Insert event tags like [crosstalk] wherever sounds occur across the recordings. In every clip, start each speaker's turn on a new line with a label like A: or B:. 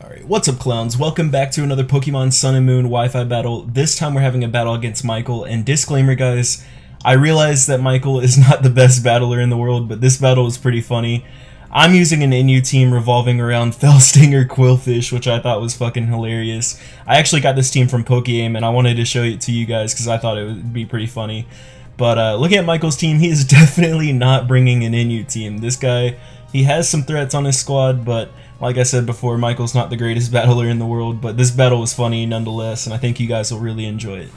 A: Alright, what's up clowns? Welcome back to another Pokemon Sun and Moon Wi-Fi battle. This time we're having a battle against Michael, and disclaimer guys, I realize that Michael is [laughs] not the best battler in the world, but this battle is pretty funny. I'm using an NU team revolving around [laughs] Fell Stinger Qwilfish, which I thought was fucking hilarious. I actually got this team from Pokeaim, and I wanted to show it to you guys because I thought it would be pretty funny. But uh, looking at Michael's team, he is [laughs] definitely not bringing an NU team. This guy, he has some threats on his squad, but like I said before, Michael's not the greatest [laughs] battler in the world, but this battle was funny nonetheless, and I think you guys will really enjoy it.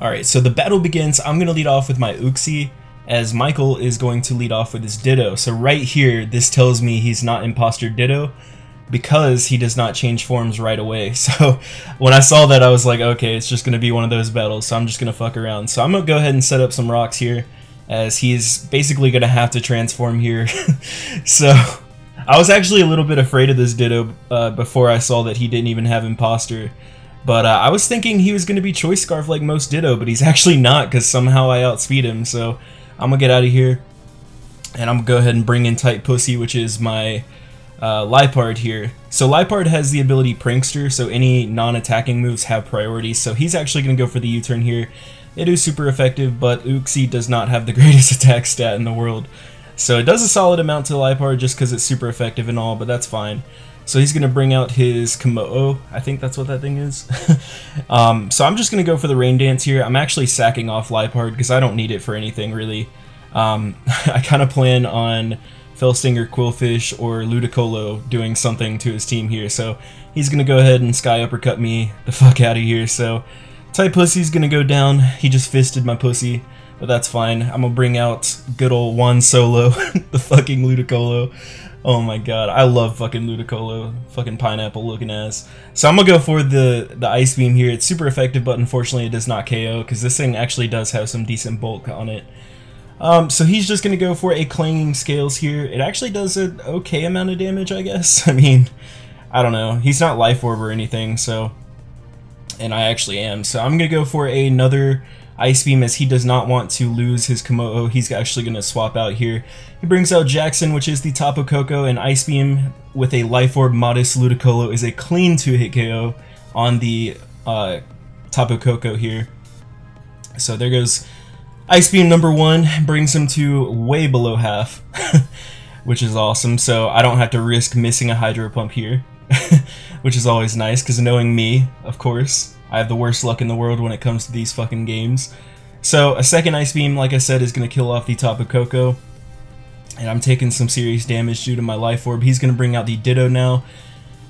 A: Alright, so the battle begins. I'm going to lead off with my Uxie, as Michael is going to lead off with his Ditto. So right here, this tells me he's not Imposter Ditto, because he does not change forms right away. [laughs] So when I saw that, I was like, okay, it's just going to be one of those battles, so I'm just going to fuck around. So I'm going to go ahead and set up some rocks here, as he's basically going to have to transform here. [laughs] so I was actually a little bit afraid of this Ditto uh, before I saw that he didn't even have Imposter. But uh, I was thinking he was going to be Choice Scarf like most Ditto, but he's [laughs] actually not, because somehow I outspeed him. So I'm going to get out of here, and I'm going to go ahead and bring in Tight Pussy, which is my uh, Liepard here. So Liepard has the ability Prankster, so any non-attacking moves have priority, so he's actually going to go for the U-turn here. It is super effective, but Uxie does not have the [laughs] greatest attack stat in the world. So it does a solid amount to Liepard just because it's super effective and all, but that's fine. So he's going to bring out his Komodo. I think that's what that thing is. [laughs] um, so I'm just going to go for the Rain Dance here. I'm actually sacking off Liepard because I don't need it for anything, really. Um, [laughs] I kind of plan on Fell Stinger, Qwilfish, or Ludicolo doing something to his team here. So he's to go ahead and Sky Uppercut me the fuck out of here. So Tight Pussy's to go down. He just fisted my pussy, but that's fine. I'm to bring out good old Juan Solo, [laughs] the fucking Ludicolo. Oh my god, I love fucking Ludicolo, fucking pineapple looking ass. So I'm gonna go for the the Ice Beam here. It's super effective, but unfortunately it does not KO, because this thing actually does have some decent bulk on it. Um, so he's just going to go for a Clanging Scales here. It actually does an okay amount of damage, I guess. [laughs] I mean, I don't know. He's not Life Orb or anything, so... And I actually am. So I'm going to go for another Ice Beam as he does not want to lose his Komodo. He's actually going to swap out here. He brings out Jackson, which is the Tapu Koko, and Ice Beam with a Life Orb Modest Ludicolo is a clean 2-hit KO on the uh, Tapu Koko here. So there goes Ice Beam number one brings him to way below half, [laughs] which is awesome, so I don't have to risk missing a Hydro Pump here, [laughs] which is always nice, because knowing me, of course, I have the worst luck in the world when it comes to these fucking games. So a second Ice Beam, like I said, is going to kill off the Tapu Koko, and I'm taking some serious damage due to my Life Orb. He's going to bring out the Ditto now,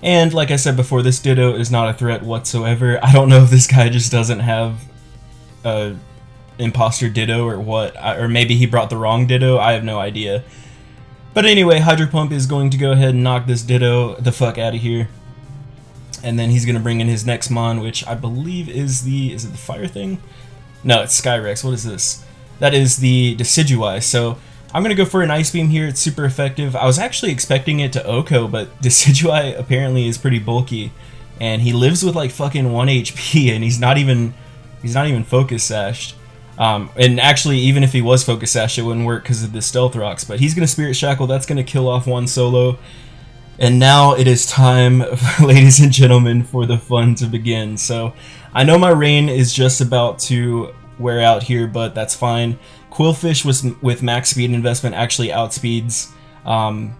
A: and like I said before, this Ditto is not a threat whatsoever. I don't know if this guy just doesn't have a imposter Ditto or what, or maybe he brought the wrong Ditto, I have no idea. But anyway, Hydro Pump is going to go ahead and knock this Ditto the fuck out of here. And then he's going to bring in his next Mon, which I believe is the, is it the fire thing? No, it's Skyrex, what is this? That is the Decidueye, so I'm going to go for an Ice Beam here, it's super effective. I was actually expecting it to OHKO, but [laughs] Decidueye apparently is pretty bulky. And he lives with like fucking 1 HP, and he's not even, he's not even Focus Sashed. Um, and actually, even if he was Focus Sash, it wouldn't work because of the Stealth Rocks. But he's going to Spirit Shackle. That's going to kill off Juan Solo. And now it is time, [laughs] ladies and gentlemen, for the fun to begin. So I know my rain is just about to wear out here, but that's fine. Qwilfish was with max speed investment actually outspeeds um,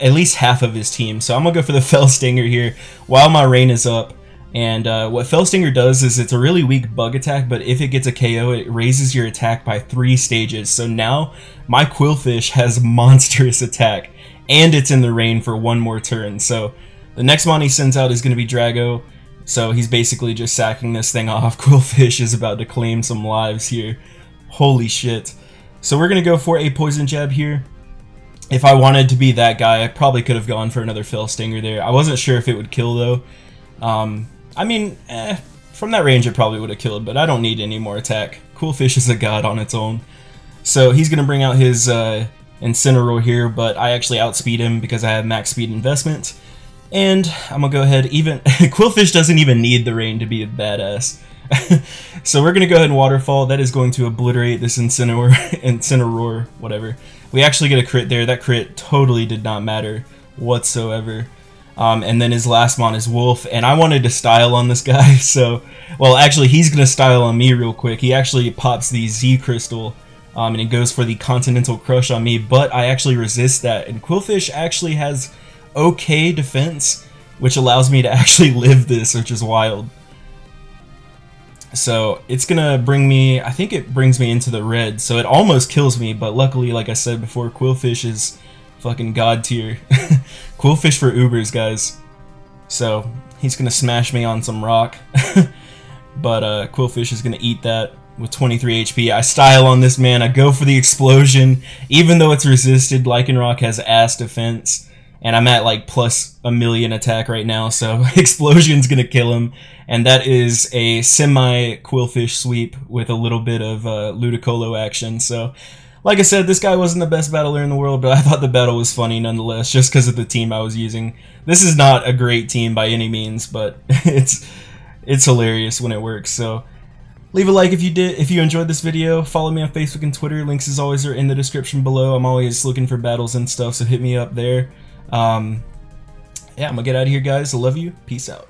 A: at least half of his team. So I'm going to go for the [laughs] Fell Stinger here while my rain is up. And uh, what Fell Stinger does is it's a really weak bug attack, but if it gets a KO, it raises your attack by three stages. So now my Qwilfish has [laughs] monstrous attack, and it's in the rain for one more turn. So the next one he sends out is going to be Drago. So he's basically just sacking this thing [laughs] off. Qwilfish is about to claim some lives here. Holy shit. So we're going to go for a Poison Jab here. If I wanted to be that guy, I probably could have gone for another Fell Stinger there. I wasn't sure if it would kill though. Um, I mean, eh, from that range it probably would have killed, but I don't need any more attack. Qwilfish is a god on its own. So he's going to bring out his uh, Incineroar here, but I actually outspeed him because I have max speed investment. And I'm going to go ahead, even... [laughs] Qwilfish doesn't even need the rain to be a badass. [laughs] so we're gonna go ahead and waterfall. That is going to obliterate this Incineroar, [laughs] Incineroar, whatever. We actually get a crit there. That crit totally did not matter whatsoever. Um, and then his last mon is Wolf, and I wanted to style on this guy, [laughs] so... Well, actually, he's going to style on me real quick. He actually pops the Z Crystal, um, and it goes for the Continental Crush on me, but I actually resist that. And Qwilfish actually has okay defense, which allows me to [laughs] actually live this, which is wild. So it's gonna bring me, I think it brings me into the red, so it almost kills me, but luckily, like I said before, Qwilfish is fucking god tier. [laughs] Qwilfish for Ubers, guys. So he's gonna smash me on some rock, [laughs] but uh, Qwilfish is gonna eat that with 23 HP. I style on this man, I go for the explosion, even though it's resisted, Lycanroc has ass defense and I'm at like plus a million attack right now, so [laughs] Explosion's gonna kill him, and that is a semi Qwilfish sweep with a little bit of uh, Ludicolo action. So, like I said, this guy wasn't the best battler in the world, but I thought the battle was funny nonetheless, just because of the team I was using. This is not a great team by any means, but [laughs] it's it's hilarious when it works. So. Leave a like if you did if you enjoyed this video. Follow me on Facebook and Twitter. Links as always are in the description below. I'm always looking for battles and stuff, so hit me up there. Um, yeah, I'm gonna get out of here, guys. I love you. Peace out.